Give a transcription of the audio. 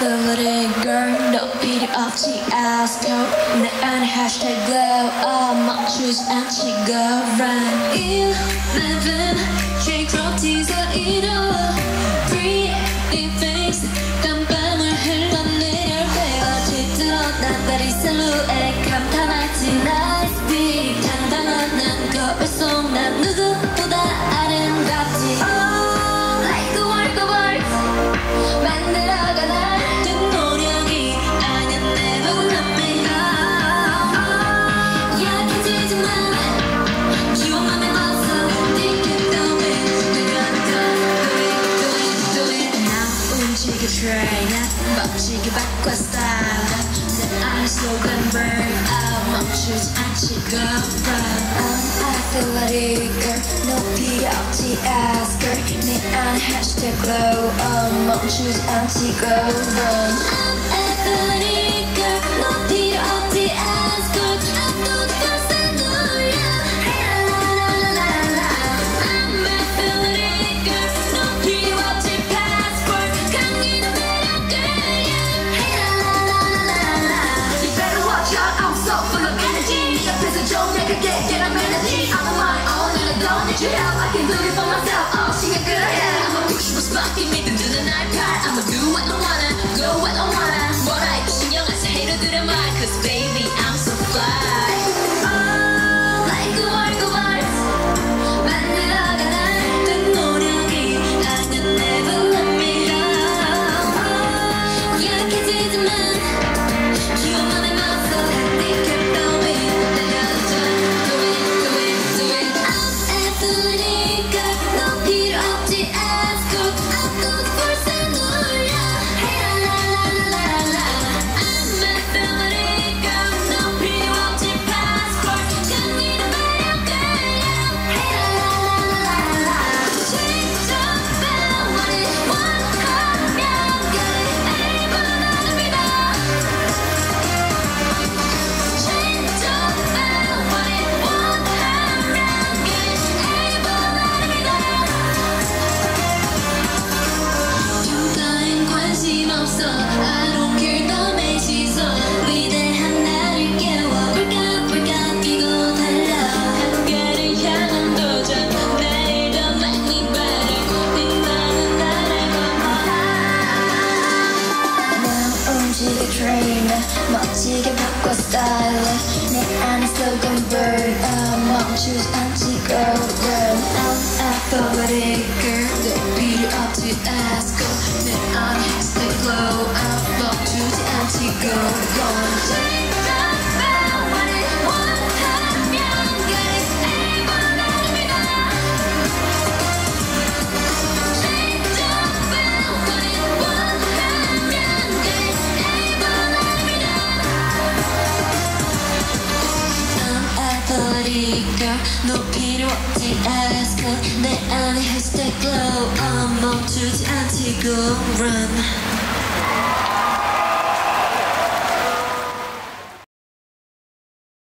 The little girl, don't beat it up, she asked her In the end, hashtag girl. up My shoes and she go run Il m'aime, j'ai grandi ça idole Pretty face, 감방을 흘러내려 헤어지던 나들이 슬루엣 감탄하지 train. 멈추기 바꿔 style 내 arms로간 burn. Out 멈추지 않지 go run I'm it, girl No PLT ask her Me and hashtag glow? On 멈추지 않지 go run don't make a I'm gonna my own And I don't need your help I can do it for myself Oh, she good head I'ma push what's blocking me Through the night part I'ma do what I want stylish Me and a slogan bird A mom shoes anti-girl I'm a Athletic girl The beauty up to ask, girl Me and a glow I'm mom shoes anti-girl girl 높이로 내 안에 흐스테 glow. I'm on to the anti-go run